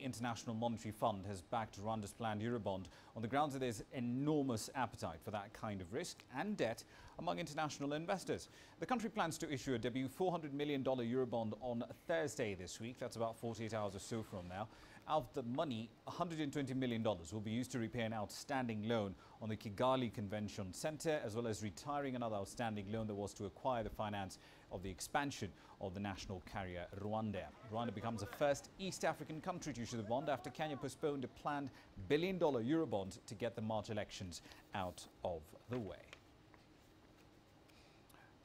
International Monetary Fund has backed Rwanda's planned Eurobond on the grounds that there's enormous appetite for that kind of risk and debt among international investors. The country plans to issue a debut $400 million Eurobond on Thursday this week. That's about 48 hours or so from now. Out of the money, $120 million will be used to repay an outstanding loan on the Kigali Convention Center, as well as retiring another outstanding loan that was to acquire the finance of the expansion of the national carrier Rwandair. Rwanda becomes the first East African country to issue the bond after Kenya postponed a planned billion dollar Eurobond to get the March elections out of the way.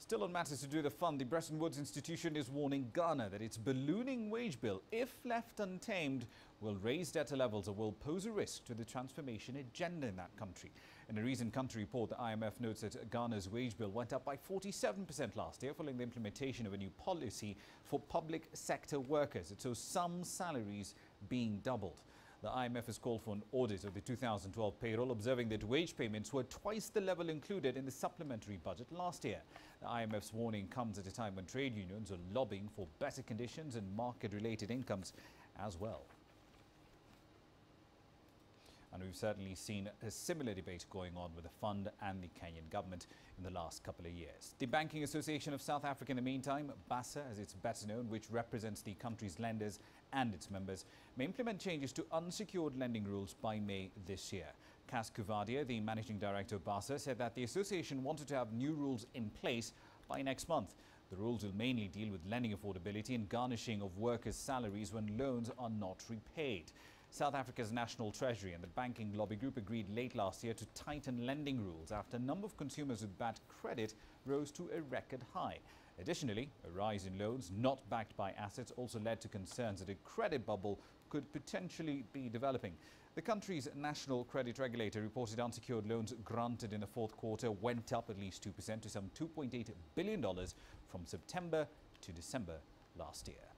Still on matters to do with the fund, the Bretton Woods Institution is warning Ghana that its ballooning wage bill, if left untamed, will raise debtor levels or will pose a risk to the transformation agenda in that country. In a recent country report, the IMF notes that Ghana's wage bill went up by 47% last year following the implementation of a new policy for public sector workers. It shows some salaries being doubled. The IMF has called for an audit of the 2012 payroll, observing that wage payments were twice the level included in the supplementary budget last year. The IMF's warning comes at a time when trade unions are lobbying for better conditions and market-related incomes as well. And we've certainly seen a similar debate going on with the fund and the Kenyan government in the last couple of years. The Banking Association of South Africa, in the meantime, BASA, as it's better known, which represents the country's lenders and its members, may implement changes to unsecured lending rules by May this year. Cas Coovadia, the managing director of BASA, said that the association wanted to have new rules in place by next month. The rules will mainly deal with lending affordability and garnishing of workers' salaries when loans are not repaid. South Africa's National Treasury and the banking lobby group agreed late last year to tighten lending rules after a number of consumers with bad credit rose to a record high. Additionally, a rise in loans not backed by assets also led to concerns that a credit bubble could potentially be developing. The country's national credit regulator reported unsecured loans granted in the fourth quarter went up at least 2% to some $2.8 billion from September to December last year.